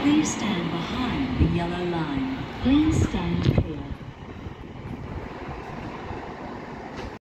Please stand behind the yellow line. Please stand